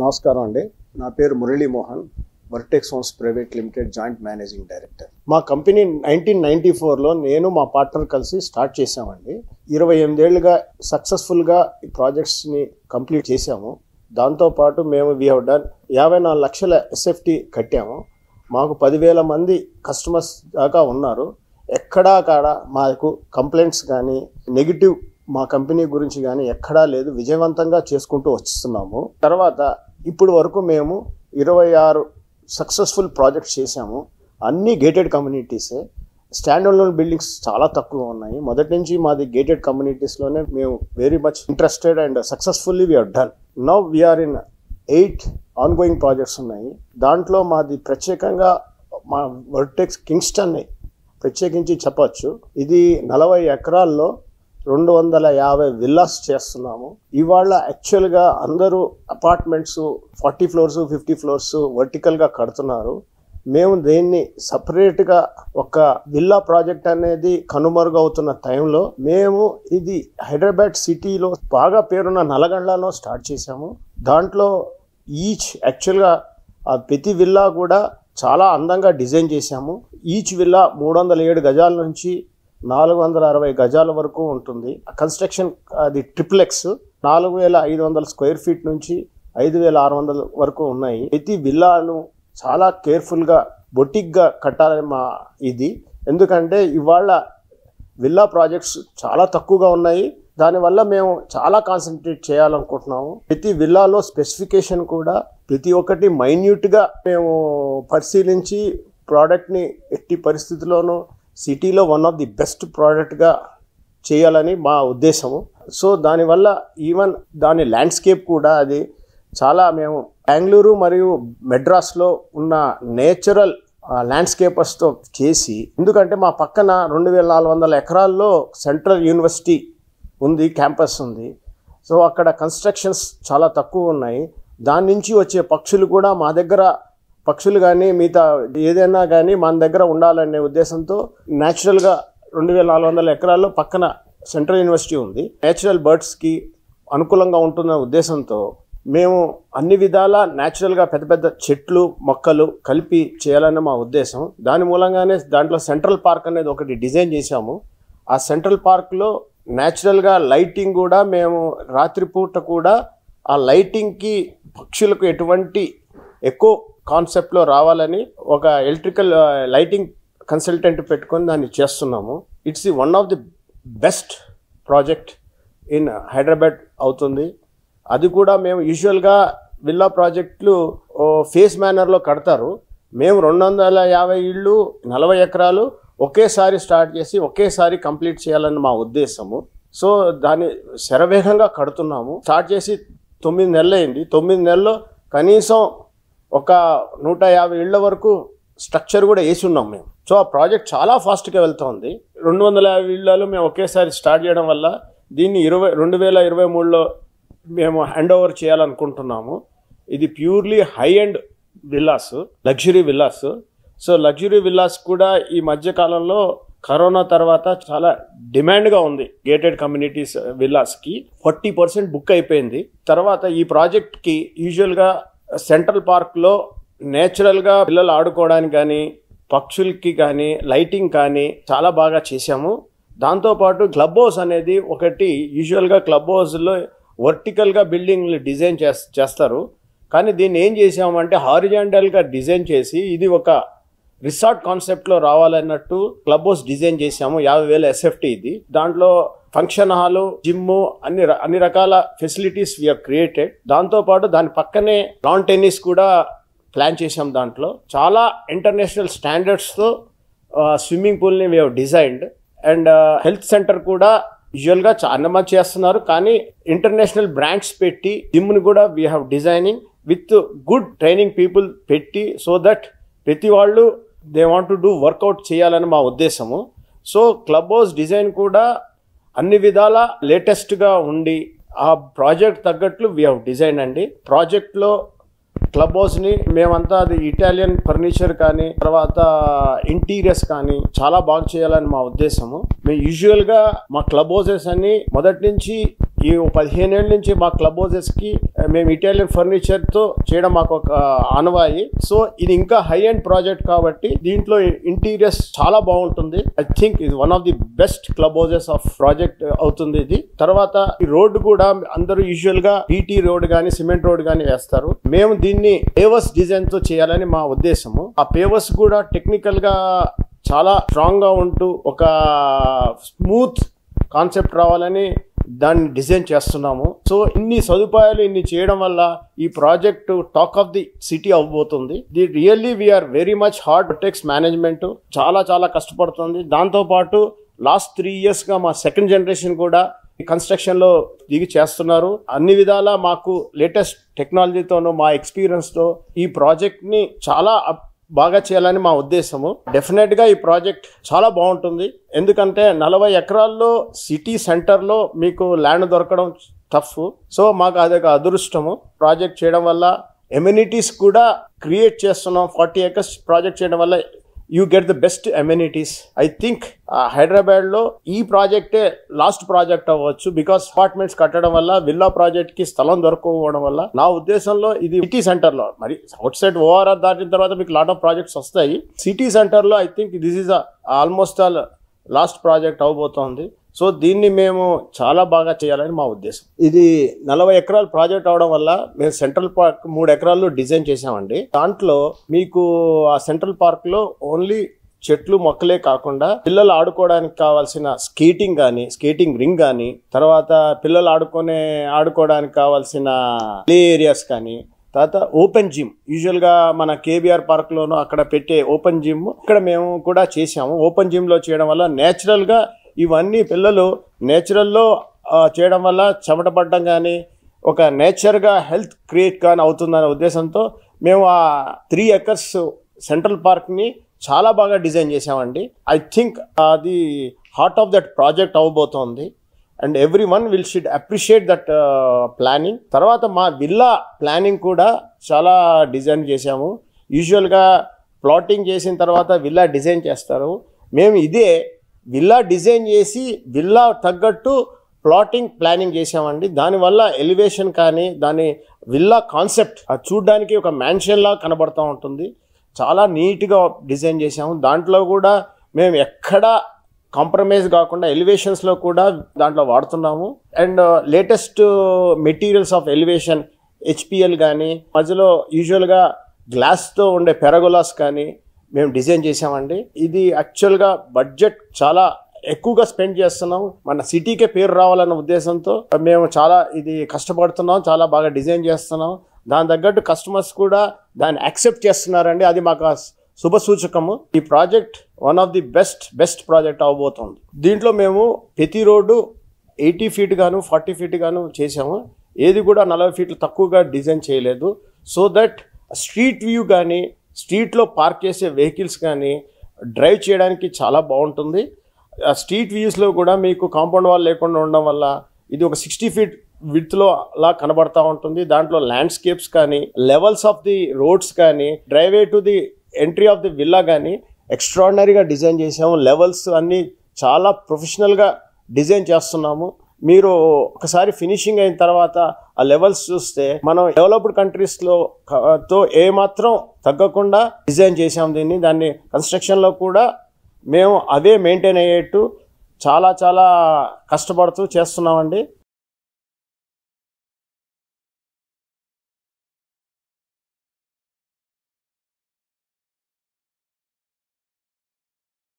నమస్కారం అండి. నా పేరు Murali Mohan Vertex Homes private limited joint managing director. మా కంపెనీ నైన్టీన్ నైన్టీ ఫోర్లో నేను మా పార్ట్నర్ కలిసి స్టార్ట్ చేసామండి ఇరవై ఎనిమిదేళ్ళుగా సక్సెస్ఫుల్గా ఈ ప్రాజెక్ట్స్ని కంప్లీట్ చేసాము దాంతోపాటు మేము వీ హెవ్ డన్ యాభై నాలుగు లక్షల ఎస్ఎఫ్టీ కట్టాము. మాకు పదివేల మంది కస్టమర్స్ దాకా ఉన్నారు. ఎక్కడా కాడ మాకు కంప్లైంట్స్ కానీ నెగిటివ్ మా కంపెనీ గురించి కానీ ఎక్కడా లేదు. విజయవంతంగా చేసుకుంటూ వస్తున్నాము. తర్వాత ఇప్పుడు వరకు మేము ఇరవై ఆరు సక్సెస్ఫుల్ ప్రాజెక్ట్స్ చేశాము. అన్ని గేటెడ్ కమ్యూనిటీసే స్టాండ్ లోన్ బిల్డింగ్స్ చాలా తక్కువ ఉన్నాయి. మొదటి నుంచి మాది గేటెడ్ కమ్యూనిటీస్లోనే మేము very much interested and successfully we are done now we are in eight ongoing projects ఉన్నాయి. దాంట్లో మాది ప్రత్యేకంగా మా వర్టెక్స్ కింగ్స్టన్ ప్రత్యేకించి చెప్పచ్చు. ఇది నలభై ఎకరాల్లో రెండు వందల యాభై విల్లాస్ చేస్తున్నాము. ఇవాళ యాక్చువల్గా అందరూ apartments forty floors fifty floors వర్టికల్గా కడుతున్నారు. మేము దీన్ని సపరేట్గా ఒక విల్లా ప్రాజెక్ట్ అనేది కనుమరుగవుతున్న టైంలో మేము ఇది హైదరాబాద్ సిటీలో బాగా పేరున్న నల్గొండలో స్టార్ట్ చేశాము. దాంట్లో ఈచ్ యాక్చువల్గా ఆ ప్రతి విల్లా కూడా చాలా అందంగా డిజైన్ చేశాము. ఈచ్ విల్లా మూడు వందల ఏడు గజాల నుంచి నాలుగు వందల అరవై గజాల వరకు ఉంటుంది. కన్స్ట్రక్షన్ అది ట్రిప్లెక్స్ నాలుగు వేల ఐదు వందల స్క్వేర్ ఫీట్ నుంచి ఐదు వేల ఆరు వందల వరకు ఉన్నాయి. ప్రతి విల్లాను చాలా కేర్ఫుల్గా బొటిక్గా కట్టాలని మా ఇది. ఎందుకంటే ఇవాళ విల్లా ప్రాజెక్ట్స్ చాలా తక్కువగా ఉన్నాయి. దానివల్ల మేము చాలా కాన్సన్ట్రేట్ చేయాలనుకుంటున్నాము. ప్రతి విల్లాలో స్పెసిఫికేషన్ కూడా ప్రతి ఒక్కటి మైన్యూట్గా మేము పరిశీలించి ప్రోడక్ట్ని ఎట్టి పరిస్థితుల్లోనూ సిటీలో వన్ ఆఫ్ ది బెస్ట్ ప్రోడక్ట్గా చేయాలని మా ఉద్దేశము. సో దానివల్ల ఈవెన్ దాని ల్యాండ్స్కేప్ కూడా అది చాలా మేము బెంగళూరు మరియు మెడ్రాస్లో ఉన్న నేచురల్ ల్యాండ్స్కేపర్స్తో చేసి ఎందుకంటే మా పక్కన రెండు వేల నాలుగు వందల ఎకరాల్లో సెంట్రల్ యూనివర్సిటీ ఉంది క్యాంపస్ ఉంది. సో అక్కడ కన్స్ట్రక్షన్స్ చాలా తక్కువ ఉన్నాయి. దాని నుంచి వచ్చే పక్షులు కూడా మా దగ్గర పక్షులు కానీ మిగతా ఏదైనా కానీ మన దగ్గర ఉండాలనే ఉద్దేశంతో న్యాచురల్గా రెండు వేల నాలుగు వందల ఎకరాల్లో పక్కన సెంట్రల్ యూనివర్సిటీ ఉంది. నేచురల్ బర్డ్స్కి అనుకూలంగా ఉంటున్న ఉద్దేశంతో మేము అన్ని విధాల న్యాచురల్గా పెద్ద పెద్ద చెట్లు మొక్కలు కలిపి చేయాలనే మా ఉద్దేశం. దాని మూలంగానే దాంట్లో సెంట్రల్ పార్క్ అనేది ఒకటి డిజైన్ చేశాము. ఆ సెంట్రల్ పార్క్లో న్యాచురల్గా లైటింగ్ కూడా మేము రాత్రిపూట కూడా ఆ లైటింగ్కి పక్షులకు ఎటువంటి ఎక్కువ కాన్సెప్ట్లో రావాలని ఒక ఎలక్ట్రికల్ లైటింగ్ కన్సల్టెంట్ పెట్టుకొని దాన్ని చేస్తున్నాము. It's the one of the best project in Hyderabad అవుతుంది. అది కూడా మేము యూజువల్గా విల్లా ప్రాజెక్టులు ఫేస్ మేనర్లో కడతారు. మేము రెండు వందల యాభై ఇళ్ళు నలభై ఎకరాలు ఒకేసారి స్టార్ట్ చేసి ఒకేసారి కంప్లీట్ చేయాలని మా ఉద్దేశము. సో దాన్ని శరవేగంగా కడుతున్నాము. స్టార్ట్ చేసి తొమ్మిది నెలలు అయింది తొమ్మిది నెలల్లో కనీసం ఒక నూట యాభై ఏళ్ళ వరకు స్ట్రక్చర్ కూడా వేసి ఉన్నాం మేము. సో ఆ ప్రాజెక్ట్ చాలా ఫాస్ట్గా వెళ్తుంది రెండు వందల యాభై ఇళ్ళలో మేము ఒకేసారి స్టార్ట్ చేయడం వల్ల దీన్ని ఇరవై రెండు వేల ఇరవై మూడులో మేము హ్యాండ్ ఓవర్ చేయాలనుకుంటున్నాము. ఇది purely high end villas luxury villas. So luxury villas కూడా ఈ మధ్య కాలంలో కరోనా తర్వాత చాలా డిమాండ్గా ఉంది గేటెడ్ కమ్యూనిటీస్ విల్లాస్కి. ఫార్టీ పర్సెంట్ బుక్ అయిపోయింది. తర్వాత ఈ ప్రాజెక్ట్కి యూజువల్గా సెంట్రల్ పార్క్లో నేచురల్గా పిల్లలు ఆడుకోవడానికి కానీ పక్షులకి కానీ లైటింగ్ కానీ చాలా బాగా చేశాము. దాంతోపాటు క్లబ్ హౌస్ అనేది ఒకటి యూజువల్గా క్లబ్ హౌస్లో వర్టికల్గా బిల్డింగ్లు డిజైన్ చేస్తారు. కానీ దీన్ని ఏం చేసామంటే హారిజాంటల్గా డిజైన్ చేసి ఇది ఒక రిసార్ట్ కాన్సెప్ట్లో రావాలన్నట్టు క్లబ్ హౌస్ డిజైన్ చేసాము యాభై వేల ఎస్ఎఫ్టీ ఇది. దాంట్లో ఫంక్షన్ హాలు జిమ్ అన్ని అన్ని రకాల ఫెసిలిటీస్ వీఆర్ క్రియేటెడ్ దాంతోపాటు దాని పక్కనే లాన్ టెన్నిస్ కూడా ప్లాన్ చేసాం దాంట్లో. చాలా ఇంటర్నేషనల్ స్టాండర్డ్స్తో swimming పూల్ని we designed and health centre కూడా యూజువల్గా చాలా మంది చేస్తున్నారు. కానీ ఇంటర్నేషనల్ బ్రాండ్స్ పెట్టి జిమ్ని కూడా we have designing with good training people పెట్టి సో దట్ ప్రతి వాళ్ళు they want to do workout చేయాలని మా ఉద్దేశము. సో క్లబ్ హౌస్ డిజైన్ కూడా అన్ని విధాల లేటెస్ట్గా ఉండి ఆ ప్రాజెక్ట్ తగ్గట్లు వీ హ్యావ్ డిజైన్ అండి. ప్రాజెక్ట్లో క్లబ్ హౌస్ని మేమంతా అది ఇటాలియన్ ఫర్నిచర్ కానీ తర్వాత ఇంటీరియర్స్ కానీ చాలా బాగా చేయాలని మా ఉద్దేశము. మేము యూజువల్గా మా క్లబ్ హౌసెస్ అన్ని మొదటి నుంచి ఈ పదిహేను ఏళ్ళ నుంచి మా క్లబ్ హౌసెస్కి మేము ఇటాలియన్ ఫర్నిచర్తో చేయడం మాకు ఒక ఆనవాయి. సో ఇది ఇంకా హై అండ్ ప్రాజెక్ట్ కాబట్టి దీంట్లో ఇంటీరియర్స్ చాలా బాగుంటుంది. ఐ థింక్ ఇది one of the best club houses of project అవుతుంది ఇది. తర్వాత ఈ రోడ్డు కూడా అందరూ యూజువల్గా పీటీ రోడ్ గానీ సిమెంట్ రోడ్ గానీ వేస్తారు. మేము దీన్ని పేవర్స్ డిజైన్తో చేయాలని మా ఉద్దేశము. ఆ పేవర్స్ కూడా టెక్నికల్గా చాలా స్ట్రాంగ్గా ఉంటూ ఒక స్మూత్ కాన్సెప్ట్ రావాలని దాన్ని డిజైన్ చేస్తున్నాము. సో ఇన్ని సదుపాయాలు ఇన్ని చేయడం వల్ల ఈ project talk of the city అవ్వబోతుంది. The really we are very much hard texts management. చాలా చాలా కష్టపడుతుంది. దాంతో పాటు లాస్ట్ త్రీ ఇయర్స్గా మా సెకండ్ జనరేషన్ కూడా కన్స్ట్రక్షన్లో దిగి చేస్తున్నారు. అన్ని విధాలా మాకు లేటెస్ట్ టెక్నాలజీతోనూ మా ఎక్స్పీరియన్స్తో ఈ ప్రాజెక్ట్ని చాలా అప్- బాగా చేయాలని మా ఉద్దేశము. డెఫినెట్గా ఈ ప్రాజెక్ట్ చాలా బాగుంటుంది. ఎందుకంటే నలభై ఎకరాల్లో సిటీ సెంటర్లో మీకు ల్యాండ్ దొరకడం టఫ్. సో మాకు అదొక అదృష్టము. ప్రాజెక్ట్ చేయడం వల్ల ఎమ్యూనిటీస్ కూడా క్రియేట్ చేస్తున్నాం. ఫార్టీ ఎకర్స్ ప్రాజెక్ట్ చేయడం వల్ల you get the best amenities. I think హైదరాబాద్లో ఈ ప్రాజెక్టే లాస్ట్ ప్రాజెక్ట్ అవ్వచ్చు బికాస్ అపార్ట్మెంట్స్ కట్టడం వల్ల విల్లా ప్రాజెక్ట్కి స్థలం దొరకపోవడం వల్ల నా ఉద్దేశంలో ఇది సిటీ సెంటర్లో మరి అవుట్ సైడ్ ఓఆర్ఆర్ దాటిన తర్వాత మీకు లాట్ ఆఫ్ ప్రాజెక్ట్స్ వస్తాయి. సిటీ సెంటర్లో I think this is almost all last project అవబోతోంది. So దీన్ని మేము చాలా బాగా చేయాలని మా ఉద్దేశం. ఇది నలభై ఎకరాలు ప్రాజెక్ట్ అవడం వల్ల మేము సెంట్రల్ పార్క్ మూడు ఎకరాల్లో డిజైన్ చేసామండి దాంట్లో మీకు ఆ సెంట్రల్ పార్క్లో ఓన్లీ చెట్లు మొక్కలే కాకుండా పిల్లలు ఆడుకోవడానికి కావాల్సిన స్కేటింగ్ కానీ స్కేటింగ్ రింగ్ కానీ తర్వాత పిల్లలు ఆడుకునే ఆడుకోవడానికి కావాల్సిన ప్లే ఏరియాస్ కానీ తర్వాత ఓపెన్ జిమ్. యూజువల్గా మన కేబిఆర్ పార్క్లోనూ అక్కడ పెట్టే ఓపెన్ జిమ్ ఇక్కడ మేము కూడా చేసాము ఓపెన్ జిమ్లో చేయడం వల్ల న్యాచురల్గా ఇవన్నీ పిల్లలు నేచురల్లో చేయడం వల్ల చెమట పడడం కానీ ఒక నేచర్గా హెల్త్ క్రియేట్ కానీ అవుతుందనే ఉద్దేశంతో మేము ఆ త్రీ ఎకర్స్ సెంట్రల్ పార్క్ని చాలా బాగా డిజైన్ చేసామండి ఐ థింక్ అది heart of that project అవ్వబోతోంది and every one will should appreciate that planning. తర్వాత మా విల్లా ప్లానింగ్ కూడా చాలా డిజైన్ చేసాము యూజువల్గా ప్లాటింగ్ చేసిన తర్వాత విల్లా డిజైన్ చేస్తారు. మేము ఇదే విల్లా డిజైన్ చేసి విల్లా తగ్గట్టు ప్లాటింగ్ ప్లానింగ్ చేసామండి దానివల్ల ఎలివేషన్ కానీ దాని విల్లా కాన్సెప్ట్ అది చూడడానికి ఒక మ్యాన్షన్లా కనబడుతూ కనబడతా ఉంటుంది. చాలా నీట్గా డిజైన్ చేసాము దాంట్లో కూడా మేము ఎక్కడా కాంప్రమైజ్ కాకుండా ఎలివేషన్స్లో కూడా దాంట్లో వాడుతున్నాము. And uh, latest materials of elevation HPL కానీ మధ్యలో యూజువల్గా గ్లాస్తో ఉండే పెరగోలాస్ కానీ మేము డిజైన్ చేసామండి ఇది యాక్చువల్గా బడ్జెట్ చాలా ఎక్కువగా స్పెండ్ చేస్తున్నాం. మన సిటీకే పేరు రావాలన్న ఉద్దేశంతో మేము చాలా ఇది కష్టపడుతున్నాం. చాలా బాగా డిజైన్ చేస్తున్నాం. దాని తగ్గట్టు కస్టమర్స్ కూడా దాన్ని యాక్సెప్ట్ చేస్తున్నారండి. అది మాకు శుభ సూచకము. ఈ project one of the best best project అవబోతోంది. దీంట్లో మేము ప్రతి రోడ్డు ఎయిటీ ఫీట్ గాను ఫార్టీ ఫీట్ గాను చేసాము ఏది కూడా నలభై ఫీట్లు తక్కువగా డిజైన్ చేయలేదు. సో దట్ స్ట్రీట్ వ్యూ కానీ స్ట్రీట్లో పార్క్ చేసే వెహికల్స్ కానీ డ్రైవ్ చేయడానికి చాలా బాగుంటుంది. ఆ స్ట్రీట్ వ్యూస్లో కూడా మీకు కాంపౌండ్ వాల్ లేకుండా ఉండడం వల్ల ఇది ఒక సిక్స్టీ ఫీట్ విడ్త్లో అలా కనబడతా ఉంటుంది. దాంట్లో ల్యాండ్స్కేప్స్ కానీ లెవెల్స్ ఆఫ్ ది రోడ్స్ కానీ driveway to the entry of the villa కానీ ఎక్స్ట్రాడినరీగా డిజైన్ చేసాము. లెవెల్స్ అన్నీ చాలా ప్రొఫెషనల్గా డిజైన్ చేస్తున్నాము. మీరు ఒకసారి ఫినిషింగ్ అయిన తర్వాత ఆ లెవెల్స్ చూస్తే మనం డెవలప్డ్ కంట్రీస్లో తో ఏమాత్రం తగ్గకుండా డిజైన్ చేసాం దీన్ని. దాన్ని కన్స్ట్రక్షన్లో కూడా మేము అదే మెయింటైన్ అయ్యేట్టు చాలా చాలా కష్టపడుతూ చేస్తున్నామండి.